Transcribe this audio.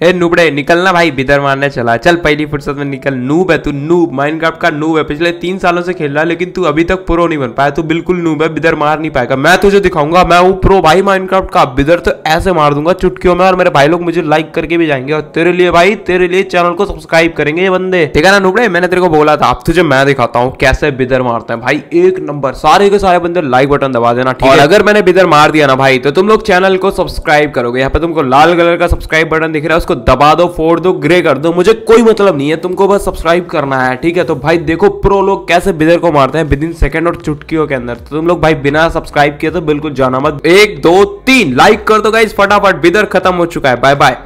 ए नुबड़े निकलना भाई बिदर मारने चला। चल पहली फुर्सत में निकल। नूब है तू नूब। माइनक्राफ्ट का नूब है। पिछले तीन सालों से खेल रहा है लेकिन तू अभी तक प्रो नहीं बन पाया। तू बिल्कुल नूब है बिदर मार नहीं पाएगा। मैं तुझे दिखाऊँगा मैं हूँ प्रो भाई माइनक्राफ्ट का। बिदर तो ऐसे मार दूँगा चुटकियों में और मेरे भाई लोग मुझे लाइक करके भी जाएँगे। और तेरे लिए भाई तेरे लिए चैनल को सब्सक्राइब करेंगे ये बंदे। ठीक है ना नुबड़े? मैंने तेरे को बोला था अब तुझे मैं दिखाता हूँ कैसे बिदर मारते हैं। भाई एक नंबर। सारे के सारे बंदे लाइक बटन दबा देना ठीक है? अगर मैंने बिदर मार दिया ना भाई तो तुम लोग चैनल को सब्सक्राइब करोगे। यहाँ पे तुमको लाल कलर का सब्सक्राइब बटन दिख रहा है उसको दबा दो, फोड़ दो ग्रे कर दो, मुझे कोई मतलब नहीं है, तुमको बस सब्सक्राइब करना है, ठीक है? तो भाई देखो प्रो लोग कैसे बिदर को मारते हैं विद इन सेकंड और चुटकियों के अंदर। तो तुम लोग भाई बिना सब्सक्राइब किए तो बिल्कुल जाना मत। एक, दो, तीन लाइक कर दो गाइज़ फटाफट, बिदर खत्म हो चुका है। Bye bye